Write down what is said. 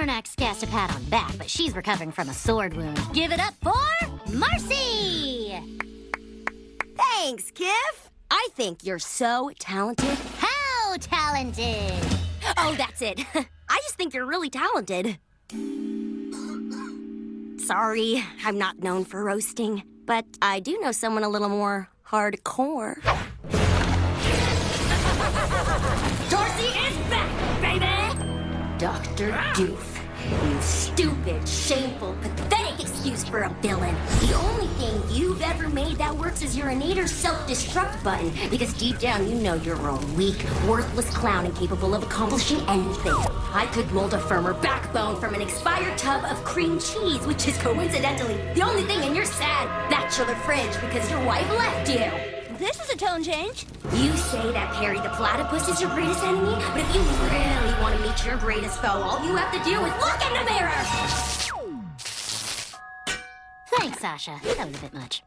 Karnax gets a pat on the back, but she's recovering from a sword wound. Give it up for Marcy! Thanks, Kiff. I think you're so talented. How talented! Oh, that's it. I just think you're really talented. Sorry, I'm not known for roasting, but I do know someone a little more hardcore. Dr. Doof. You stupid, shameful, pathetic excuse for a villain. The only thing you've ever made that works is your innator self-destruct button, because deep down you know you're a weak, worthless clown incapable of accomplishing anything. I could mold a firmer backbone from an expired tub of cream cheese, which is coincidentally the only thing in your sad, bachelor fridge because your wife left you. A tone change. You say that Perry the platypus is your greatest enemy, but if you really want to meet your greatest foe, all you have to do is look in the mirror! Thanks, Sasha. That was a bit much.